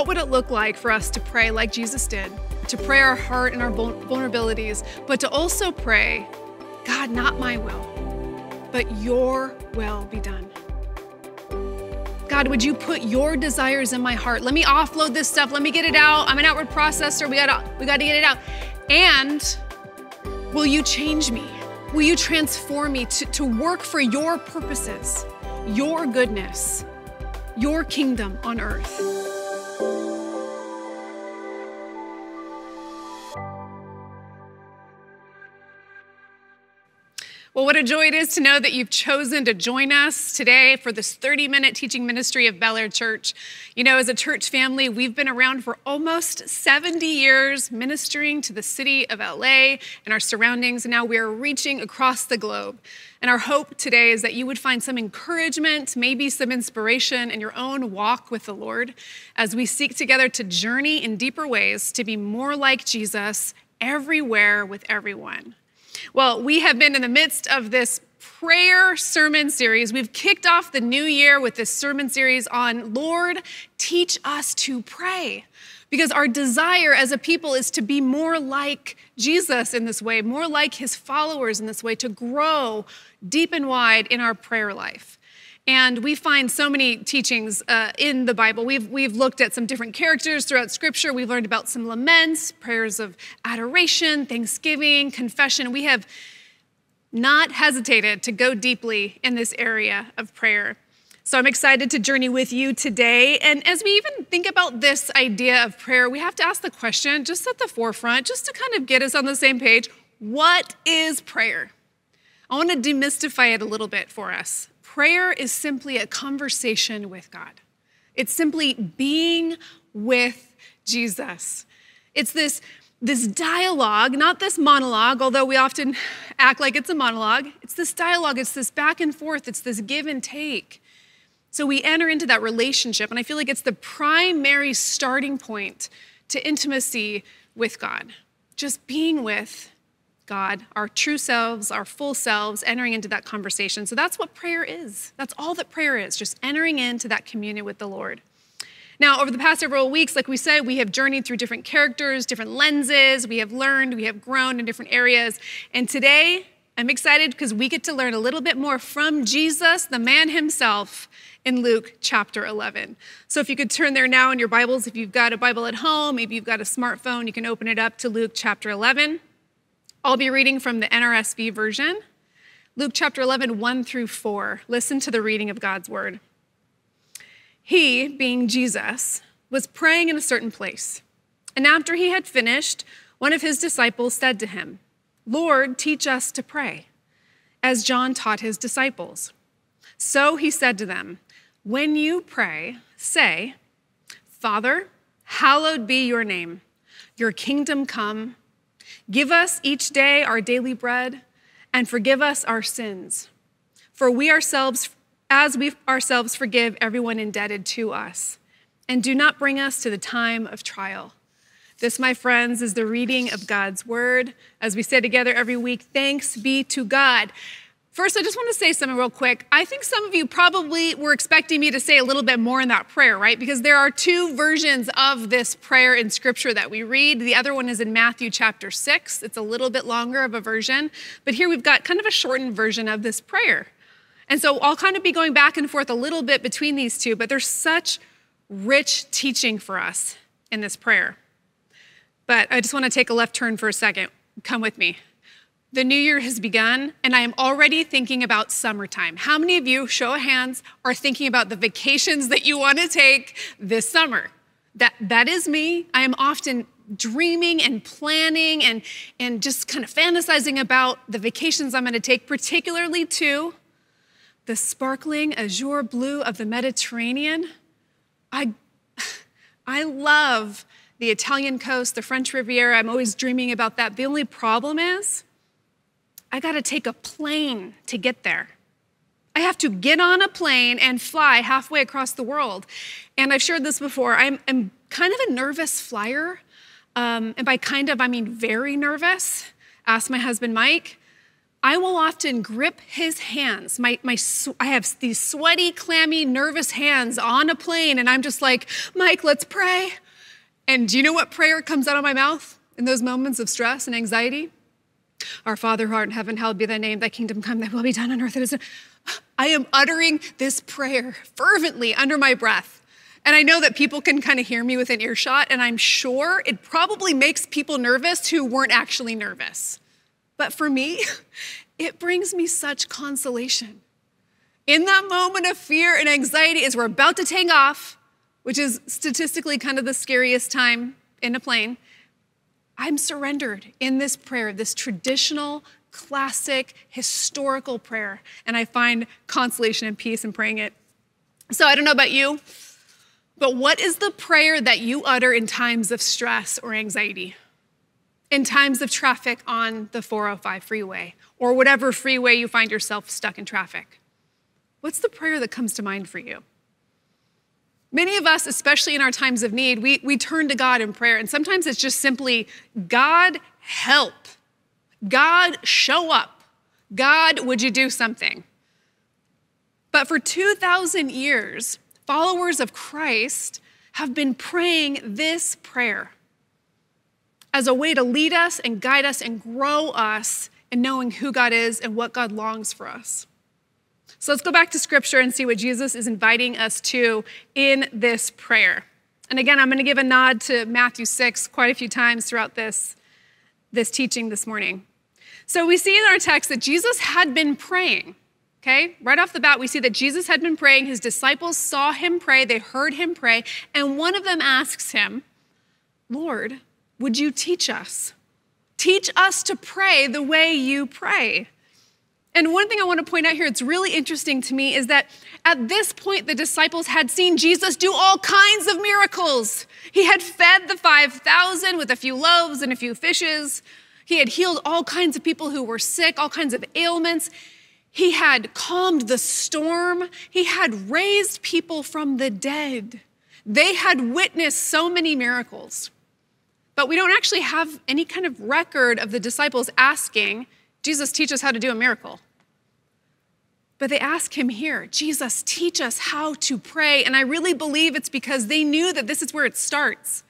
what would it look like for us to pray like Jesus did? To pray our heart and our vulnerabilities, but to also pray, God, not my will, but your will be done. God, would you put your desires in my heart? Let me offload this stuff. Let me get it out. I'm an outward processor. We got we got to get it out. And will you change me? Will you transform me to, to work for your purposes, your goodness, your kingdom on earth? Well, what a joy it is to know that you've chosen to join us today for this 30 minute teaching ministry of Bel Air Church. You know, as a church family, we've been around for almost 70 years ministering to the city of LA and our surroundings, and now we are reaching across the globe. And our hope today is that you would find some encouragement, maybe some inspiration in your own walk with the Lord as we seek together to journey in deeper ways to be more like Jesus everywhere with everyone. Well, we have been in the midst of this prayer sermon series. We've kicked off the new year with this sermon series on Lord, teach us to pray. Because our desire as a people is to be more like Jesus in this way, more like his followers in this way, to grow deep and wide in our prayer life. And we find so many teachings uh, in the Bible. We've, we've looked at some different characters throughout Scripture. We've learned about some laments, prayers of adoration, thanksgiving, confession. We have not hesitated to go deeply in this area of prayer. So I'm excited to journey with you today. And as we even think about this idea of prayer, we have to ask the question, just at the forefront, just to kind of get us on the same page what is prayer? I want to demystify it a little bit for us. Prayer is simply a conversation with God. It's simply being with Jesus. It's this, this dialogue, not this monologue, although we often act like it's a monologue. It's this dialogue, it's this back and forth, it's this give and take. So we enter into that relationship, and I feel like it's the primary starting point to intimacy with God. Just being with God, our true selves, our full selves, entering into that conversation. So that's what prayer is. That's all that prayer is, just entering into that communion with the Lord. Now, over the past several weeks, like we said, we have journeyed through different characters, different lenses. We have learned, we have grown in different areas. And today, I'm excited because we get to learn a little bit more from Jesus, the man himself, in Luke chapter 11. So if you could turn there now in your Bibles, if you've got a Bible at home, maybe you've got a smartphone, you can open it up to Luke chapter 11. I'll be reading from the NRSV version, Luke chapter 11, 1 through 4. Listen to the reading of God's word. He, being Jesus, was praying in a certain place. And after he had finished, one of his disciples said to him, Lord, teach us to pray, as John taught his disciples. So he said to them, When you pray, say, Father, hallowed be your name, your kingdom come. Give us each day our daily bread, and forgive us our sins. For we ourselves, as we ourselves forgive everyone indebted to us. And do not bring us to the time of trial. This, my friends, is the reading of God's word. As we say together every week, thanks be to God. First, I just want to say something real quick. I think some of you probably were expecting me to say a little bit more in that prayer, right? Because there are two versions of this prayer in scripture that we read. The other one is in Matthew chapter 6. It's a little bit longer of a version, but here we've got kind of a shortened version of this prayer. And so I'll kind of be going back and forth a little bit between these two, but there's such rich teaching for us in this prayer. But I just want to take a left turn for a second. Come with me. The new year has begun, and I am already thinking about summertime. How many of you, show of hands, are thinking about the vacations that you want to take this summer? That, that is me. I am often dreaming and planning and, and just kind of fantasizing about the vacations I'm going to take, particularly to the sparkling azure blue of the Mediterranean. I, I love the Italian coast, the French Riviera. I'm always dreaming about that. The only problem is, I got to take a plane to get there. I have to get on a plane and fly halfway across the world. And I've shared this before. I'm, I'm kind of a nervous flyer. Um, and by kind of, I mean very nervous. Ask my husband, Mike. I will often grip his hands. My, my, I have these sweaty, clammy, nervous hands on a plane, and I'm just like, Mike, let's pray. And do you know what prayer comes out of my mouth in those moments of stress and anxiety? Our Father who art in heaven, hallowed be thy name, thy kingdom come, thy will be done on earth as it is. I am uttering this prayer fervently under my breath. And I know that people can kind of hear me within earshot, and I'm sure it probably makes people nervous who weren't actually nervous. But for me, it brings me such consolation. In that moment of fear and anxiety, as we're about to take off, which is statistically kind of the scariest time in a plane, I'm surrendered in this prayer, this traditional, classic, historical prayer, and I find consolation and peace in praying it. So I don't know about you, but what is the prayer that you utter in times of stress or anxiety? in times of traffic on the 405 freeway or whatever freeway you find yourself stuck in traffic? What's the prayer that comes to mind for you? Many of us, especially in our times of need, we, we turn to God in prayer, and sometimes it's just simply, God, help. God, show up. God, would you do something? But for 2,000 years, followers of Christ have been praying this prayer as a way to lead us and guide us and grow us in knowing who God is and what God longs for us. So let's go back to scripture and see what Jesus is inviting us to in this prayer. And again, I'm going to give a nod to Matthew 6 quite a few times throughout this, this teaching this morning. So we see in our text that Jesus had been praying. Okay, right off the bat, we see that Jesus had been praying. His disciples saw him pray, they heard him pray, and one of them asks him, Lord, would you teach us? Teach us to pray the way you pray. And one thing I want to point out here, it's really interesting to me, is that at this point, the disciples had seen Jesus do all kinds of miracles. He had fed the 5,000 with a few loaves and a few fishes. He had healed all kinds of people who were sick, all kinds of ailments. He had calmed the storm. He had raised people from the dead. They had witnessed so many miracles. But we don't actually have any kind of record of the disciples asking, Jesus, teach us how to do a miracle. But they ask him here, Jesus, teach us how to pray. And I really believe it's because they knew that this is where it starts.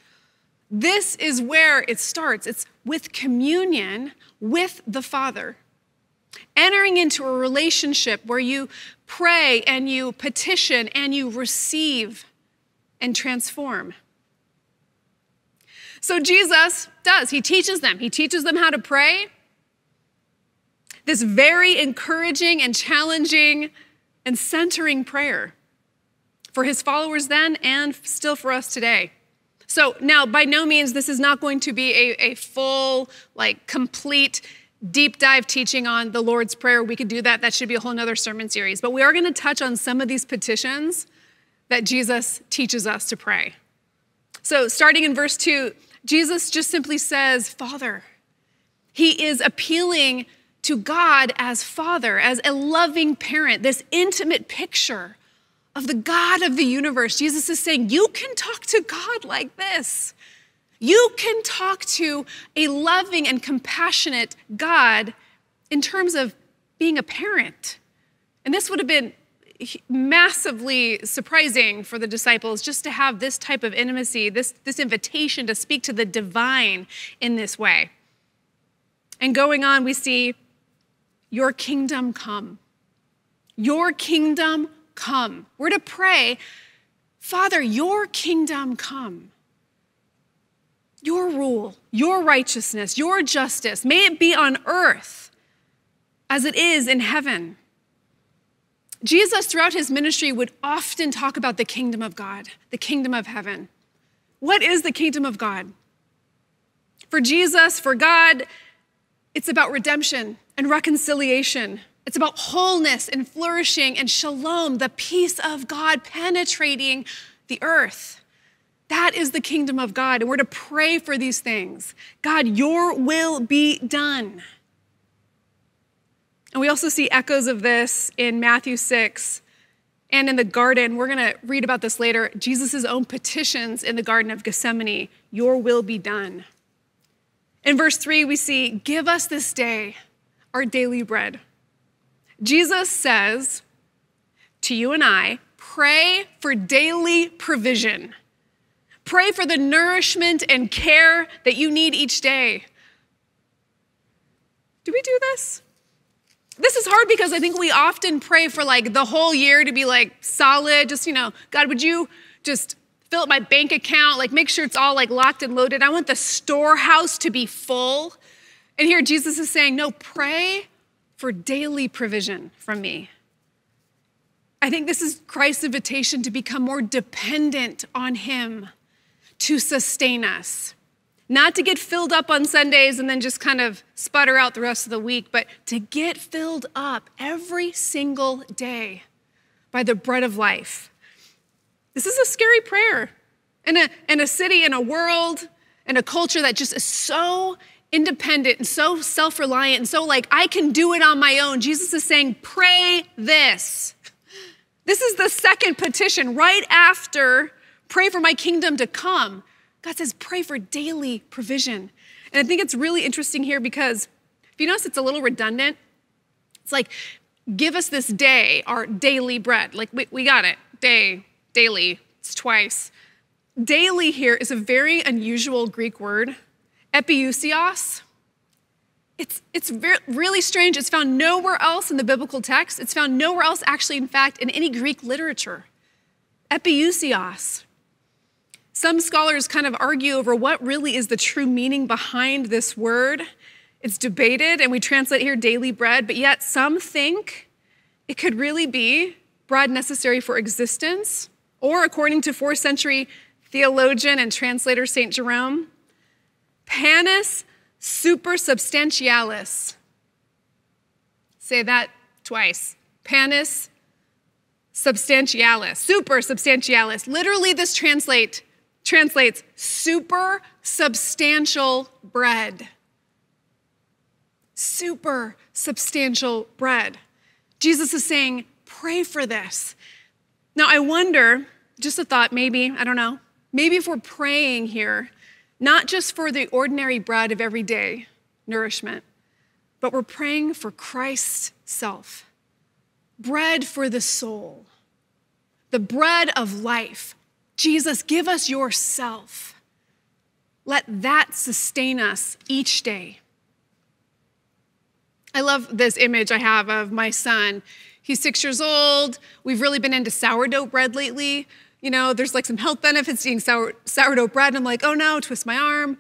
This is where it starts. It's with communion with the Father. Entering into a relationship where you pray and you petition and you receive and transform. So Jesus does. He teaches them. He teaches them how to pray. This very encouraging and challenging and centering prayer for his followers then and still for us today. So now, by no means, this is not going to be a, a full, like, complete deep dive teaching on the Lord's Prayer. We could do that. That should be a whole nother sermon series. But we are going to touch on some of these petitions that Jesus teaches us to pray. So, starting in verse 2, Jesus just simply says, Father. He is appealing to God as Father, as a loving parent, this intimate picture of the God of the universe. Jesus is saying, You can talk to God like this. You can talk to a loving and compassionate God in terms of being a parent. And this would have been massively surprising for the disciples just to have this type of intimacy, this, this invitation to speak to the divine in this way. And going on, we see, Your kingdom come. Your kingdom come. We're to pray, Father, your kingdom come. Your rule, your righteousness, your justice, may it be on earth as it is in heaven. Jesus, throughout his ministry, would often talk about the kingdom of God, the kingdom of heaven. What is the kingdom of God? For Jesus, for God, it's about redemption and reconciliation. It's about wholeness and flourishing and shalom, the peace of God penetrating the earth. That is the kingdom of God. And we're to pray for these things. God, your will be done. And we also see echoes of this in Matthew 6 and in the garden. We're going to read about this later. Jesus' own petitions in the Garden of Gethsemane Your will be done. In verse 3, we see, Give us this day our daily bread. Jesus says to you and I, pray for daily provision. Pray for the nourishment and care that you need each day. Do we do this? This is hard because I think we often pray for like the whole year to be like solid, just, you know, God, would you just fill up my bank account, like make sure it's all like locked and loaded. I want the storehouse to be full. And here Jesus is saying, no, pray for daily provision from me. I think this is Christ's invitation to become more dependent on Him to sustain us. Not to get filled up on Sundays and then just kind of sputter out the rest of the week, but to get filled up every single day by the bread of life. This is a scary prayer. In a, in a city, in a world, in a culture that just is so independent and so self reliant and so like, I can do it on my own. Jesus is saying, pray this. This is the second petition right after pray for my kingdom to come. God says, pray for daily provision. And I think it's really interesting here because if you notice, it's a little redundant. It's like, give us this day our daily bread. Like, we, we got it. Day, daily, it's twice. Daily here is a very unusual Greek word Epiousios. It's, it's very, really strange. It's found nowhere else in the biblical text. It's found nowhere else, actually, in fact, in any Greek literature. Epiousios. Some scholars kind of argue over what really is the true meaning behind this word. It's debated, and we translate here daily bread, but yet some think it could really be bread necessary for existence, or according to fourth century theologian and translator St. Jerome, panis supersubstantialis. Say that twice. Panis substantialis, super substantialis. Literally, this translate, translates super substantial bread. Super substantial bread. Jesus is saying, pray for this. Now, I wonder, just a thought, maybe, I don't know, maybe if we're praying here, not just for the ordinary bread of everyday nourishment, but we're praying for Christ's self, bread for the soul, the bread of life. Jesus, give us yourself. Let that sustain us each day. I love this image I have of my son. He's six years old. We've really been into sourdough bread lately you know, there's like some health benefits eating sour, sourdough bread. And I'm like, oh no, twist my arm.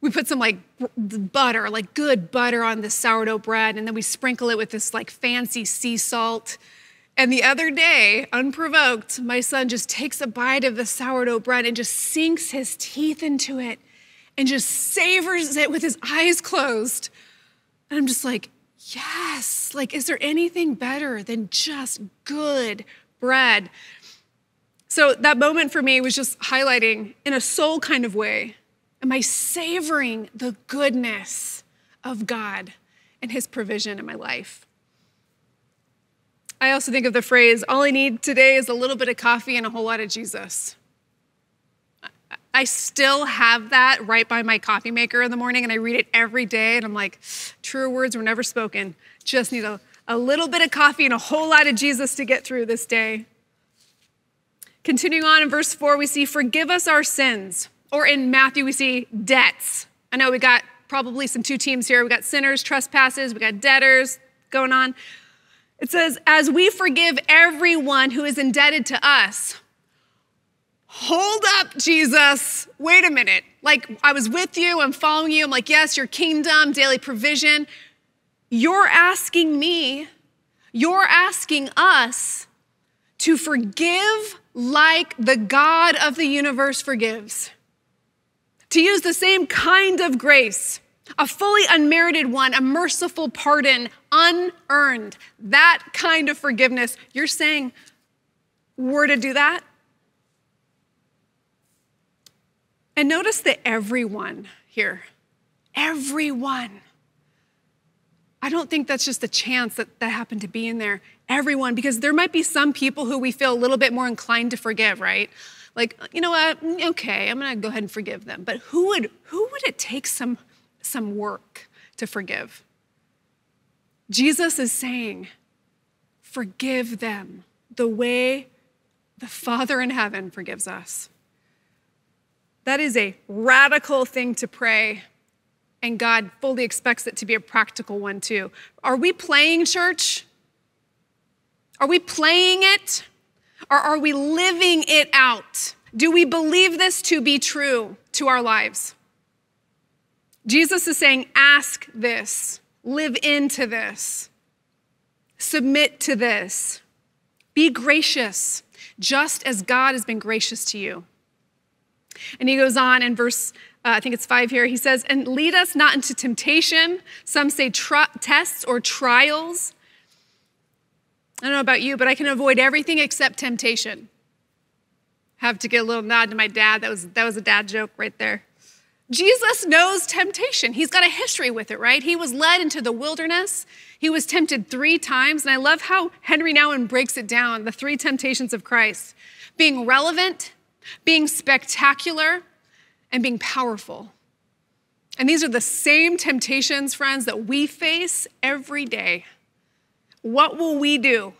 We put some like butter, like good butter on this sourdough bread, and then we sprinkle it with this like fancy sea salt. And the other day, unprovoked, my son just takes a bite of the sourdough bread and just sinks his teeth into it and just savors it with his eyes closed. And I'm just like, yes, like, is there anything better than just good bread? So that moment for me was just highlighting in a soul kind of way am I savoring the goodness of God and His provision in my life? I also think of the phrase, all I need today is a little bit of coffee and a whole lot of Jesus. I still have that right by my coffee maker in the morning, and I read it every day, and I'm like, truer words were never spoken. Just need a, a little bit of coffee and a whole lot of Jesus to get through this day. Continuing on in verse 4, we see, Forgive us our sins. Or in Matthew, we see debts. I know we got probably some two teams here. We got sinners, trespasses, we got debtors going on. It says, As we forgive everyone who is indebted to us. Hold up, Jesus. Wait a minute. Like, I was with you, I'm following you. I'm like, Yes, your kingdom, daily provision. You're asking me, you're asking us to forgive like the God of the universe forgives. To use the same kind of grace, a fully unmerited one, a merciful pardon, unearned, that kind of forgiveness. You're saying we're to do that? And notice that everyone here. Everyone. I don't think that's just a chance that that happened to be in there everyone because there might be some people who we feel a little bit more inclined to forgive, right? Like, you know what? Mm, okay, I'm to go ahead and forgive them. But who would who would it take some some work to forgive? Jesus is saying, Forgive them the way the Father in heaven forgives us. That is a radical thing to pray, and God fully expects it to be a practical one too. Are we playing church? Are we playing it? Or are we living it out? Do we believe this to be true to our lives? Jesus is saying, ask this, live into this, submit to this, be gracious, just as God has been gracious to you. And he goes on in verse, uh, I think it's five here, he says, and lead us not into temptation. Some say tests or trials. I don't know about you, but I can avoid everything except temptation. Have to get a little nod to my dad. That was, that was a dad joke right there. Jesus knows temptation. He's got a history with it, right? He was led into the wilderness. He was tempted three times. And I love how Henry Nouwen breaks it down the three temptations of Christ being relevant, being spectacular, and being powerful. And these are the same temptations, friends, that we face every day. What will we do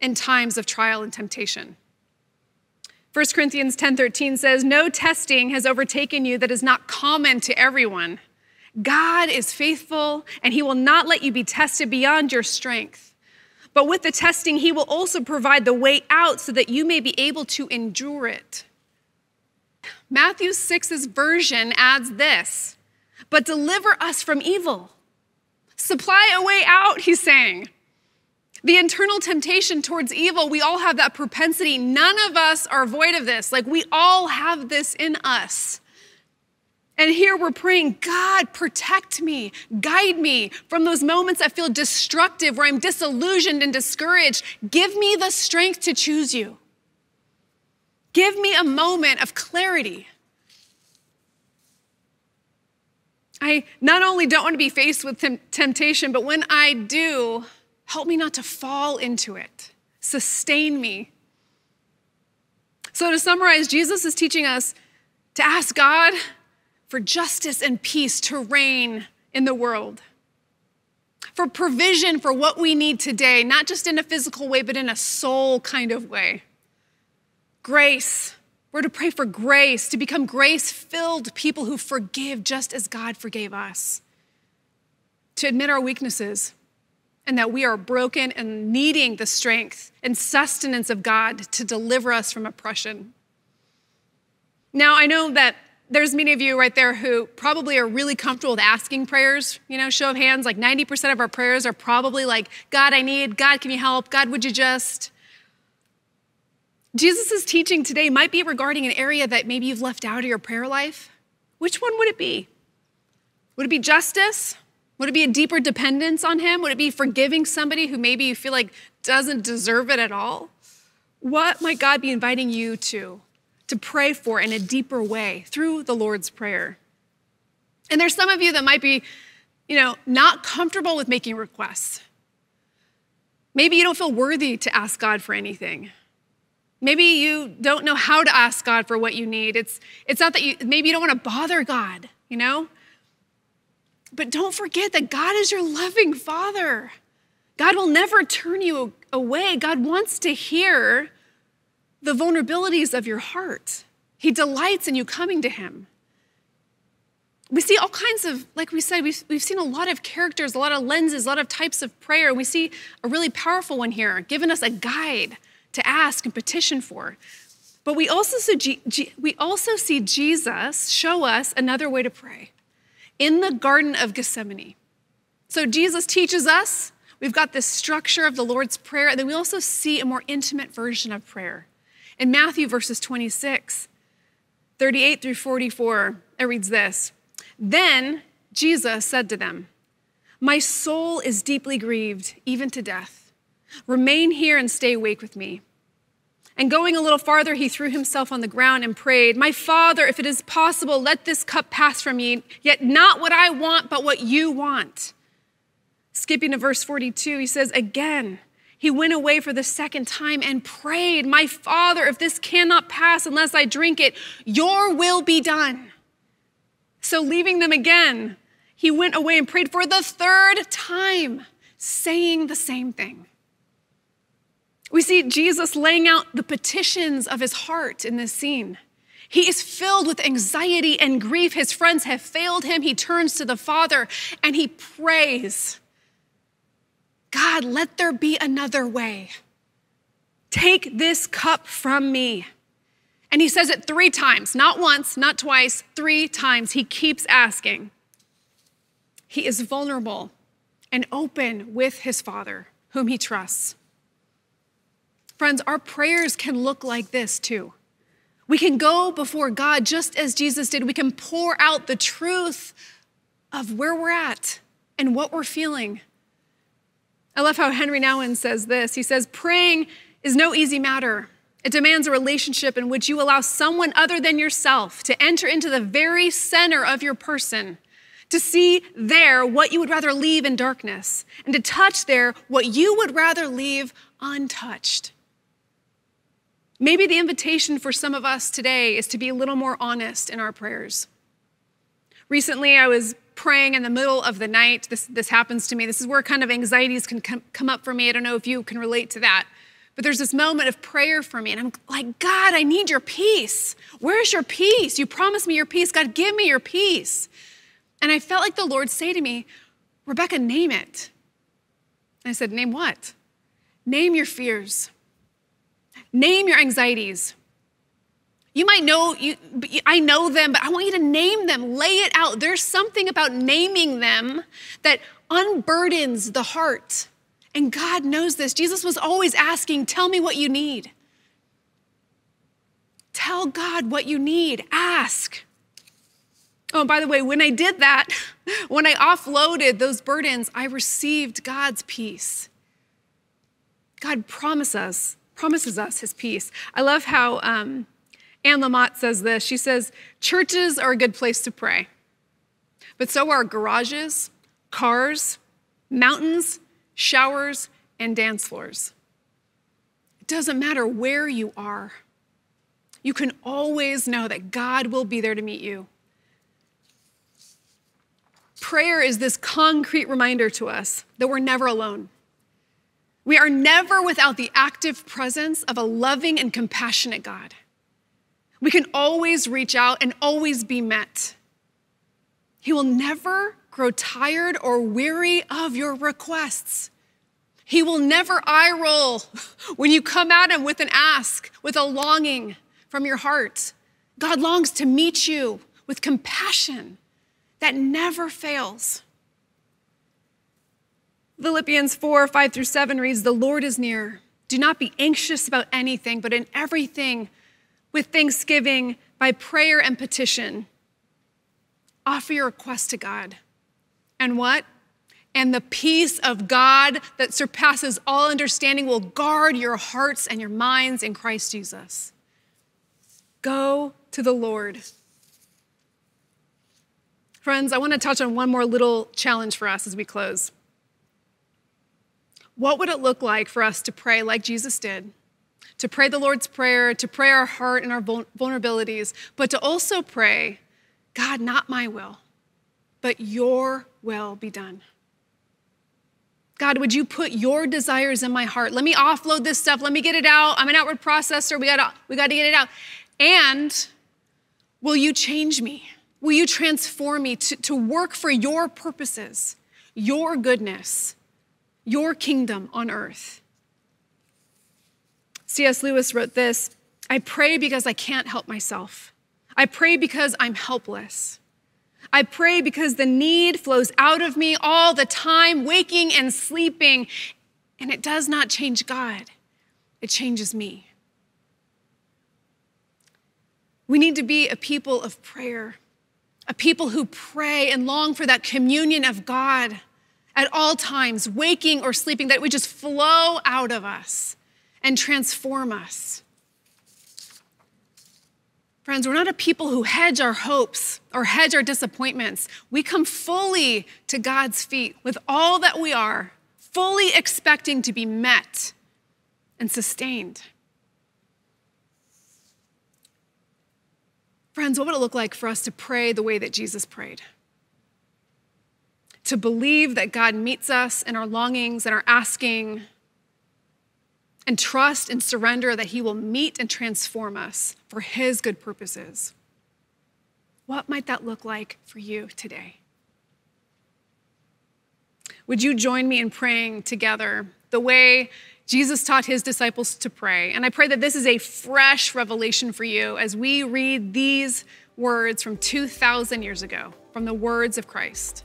in times of trial and temptation? 1 Corinthians 10:13 says, "No testing has overtaken you that is not common to everyone. God is faithful, and he will not let you be tested beyond your strength. But with the testing, he will also provide the way out so that you may be able to endure it." Matthew 6's version adds this, "But deliver us from evil." Supply a way out, he's saying. The internal temptation towards evil, we all have that propensity. None of us are void of this. Like we all have this in us. And here we're praying, God, protect me, guide me from those moments that feel destructive, where I'm disillusioned and discouraged. Give me the strength to choose you. Give me a moment of clarity. I not only don't want to be faced with temptation, but when I do, Help me not to fall into it. Sustain me. So, to summarize, Jesus is teaching us to ask God for justice and peace to reign in the world, for provision for what we need today, not just in a physical way, but in a soul kind of way. Grace. We're to pray for grace, to become grace filled people who forgive just as God forgave us, to admit our weaknesses and that we are broken and needing the strength and sustenance of God to deliver us from oppression. Now, I know that there's many of you right there who probably are really comfortable with asking prayers. You know, show of hands, like 90% of our prayers are probably like, God, I need, God, can you help? God, would you just? Jesus' teaching today might be regarding an area that maybe you've left out of your prayer life. Which one would it be? Would it be justice? Would it be a deeper dependence on Him? Would it be forgiving somebody who maybe you feel like doesn't deserve it at all? What might God be inviting you to, to pray for in a deeper way through the Lord's Prayer? And there's some of you that might be, you know, not comfortable with making requests. Maybe you don't feel worthy to ask God for anything. Maybe you don't know how to ask God for what you need. It's, it's not that you, maybe you don't want to bother God, you know? But don't forget that God is your loving Father. God will never turn you away. God wants to hear the vulnerabilities of your heart. He delights in you coming to Him. We see all kinds of, like we said, we've, we've seen a lot of characters, a lot of lenses, a lot of types of prayer. We see a really powerful one here, giving us a guide to ask and petition for. But we also see, we also see Jesus show us another way to pray in the Garden of Gethsemane. So Jesus teaches us, we've got this structure of the Lord's Prayer, and then we also see a more intimate version of prayer. In Matthew verses 26, 38 through 44, it reads this Then Jesus said to them, My soul is deeply grieved, even to death. Remain here and stay awake with me. And going a little farther, he threw himself on the ground and prayed, My Father, if it is possible, let this cup pass from me, yet not what I want, but what you want. Skipping to verse 42, he says, Again, he went away for the second time and prayed, My Father, if this cannot pass unless I drink it, your will be done. So, leaving them again, he went away and prayed for the third time saying the same thing. We see Jesus laying out the petitions of his heart in this scene. He is filled with anxiety and grief. His friends have failed him. He turns to the Father and he prays God, let there be another way. Take this cup from me. And he says it three times, not once, not twice, three times. He keeps asking. He is vulnerable and open with his Father, whom he trusts. Friends, our prayers can look like this too. We can go before God just as Jesus did. We can pour out the truth of where we're at and what we're feeling. I love how Henry Nouwen says this. He says, Praying is no easy matter. It demands a relationship in which you allow someone other than yourself to enter into the very center of your person, to see there what you would rather leave in darkness, and to touch there what you would rather leave untouched. Maybe the invitation for some of us today is to be a little more honest in our prayers. Recently, I was praying in the middle of the night. This, this happens to me. This is where kind of anxieties can come, come up for me. I don't know if you can relate to that. But there's this moment of prayer for me, and I'm like, God, I need your peace. Where's your peace? You promised me your peace. God, give me your peace. And I felt like the Lord say to me, Rebecca, name it. And I said, Name what? Name your fears. Name your anxieties. You might know, you, I know them, but I want you to name them, lay it out. There's something about naming them that unburdens the heart. And God knows this. Jesus was always asking, Tell me what you need. Tell God what you need. Ask. Oh, by the way, when I did that, when I offloaded those burdens, I received God's peace. God promises us promises us his peace. I love how um, Anne Lamott says this. She says, Churches are a good place to pray, but so are garages, cars, mountains, showers, and dance floors. It doesn't matter where you are, you can always know that God will be there to meet you. Prayer is this concrete reminder to us that we're never alone. We are never without the active presence of a loving and compassionate God. We can always reach out and always be met. He will never grow tired or weary of your requests. He will never eye roll when you come at him with an ask, with a longing from your heart. God longs to meet you with compassion that never fails. Philippians 4 5 through 7 reads, The Lord is near. Do not be anxious about anything, but in everything, with thanksgiving, by prayer and petition, offer your request to God. And what? And the peace of God that surpasses all understanding will guard your hearts and your minds in Christ Jesus. Go to the Lord. Friends, I want to touch on one more little challenge for us as we close. What would it look like for us to pray like Jesus did? To pray the Lord's Prayer, to pray our heart and our vulnerabilities, but to also pray, God, not my will, but your will be done. God, would you put your desires in my heart? Let me offload this stuff. Let me get it out. I'm an outward processor. We got to, we got to get it out. And will you change me? Will you transform me to, to work for your purposes, your goodness, your kingdom on earth. C.S. Lewis wrote this I pray because I can't help myself. I pray because I'm helpless. I pray because the need flows out of me all the time, waking and sleeping, and it does not change God, it changes me. We need to be a people of prayer, a people who pray and long for that communion of God at all times, waking or sleeping, that it would just flow out of us and transform us. Friends, we're not a people who hedge our hopes or hedge our disappointments. We come fully to God's feet with all that we are, fully expecting to be met and sustained. Friends, what would it look like for us to pray the way that Jesus prayed? To believe that God meets us in our longings and our asking, and trust and surrender that He will meet and transform us for His good purposes. What might that look like for you today? Would you join me in praying together the way Jesus taught his disciples to pray? And I pray that this is a fresh revelation for you as we read these words from 2,000 years ago, from the words of Christ.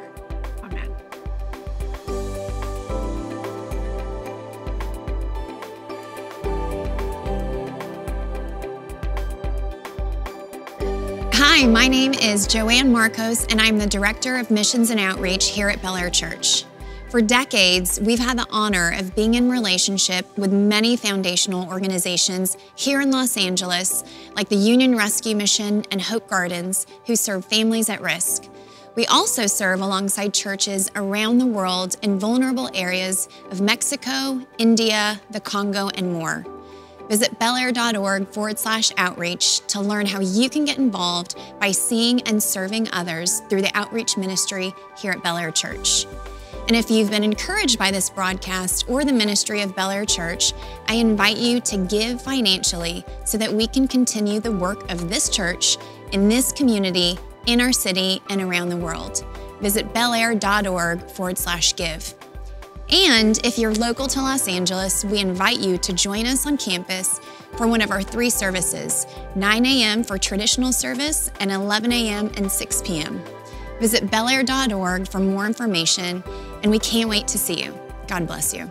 Hi, my name is Joanne Marcos, and I'm the Director of Missions and Outreach here at Bel Air Church. For decades, we've had the honor of being in relationship with many foundational organizations here in Los Angeles, like the Union Rescue Mission and Hope Gardens, who serve families at risk. We also serve alongside churches around the world in vulnerable areas of Mexico, India, the Congo, and more. Visit belair.org forward slash outreach to learn how you can get involved by seeing and serving others through the outreach ministry here at Bel Air Church. And if you've been encouraged by this broadcast or the ministry of Bel Air Church, I invite you to give financially so that we can continue the work of this church in this community, in our city, and around the world. Visit belair.org forward slash give. And if you're local to Los Angeles, we invite you to join us on campus for one of our three services 9 a.m. for traditional service, and 11 a.m. and 6 p.m. Visit belair.org for more information, and we can't wait to see you. God bless you.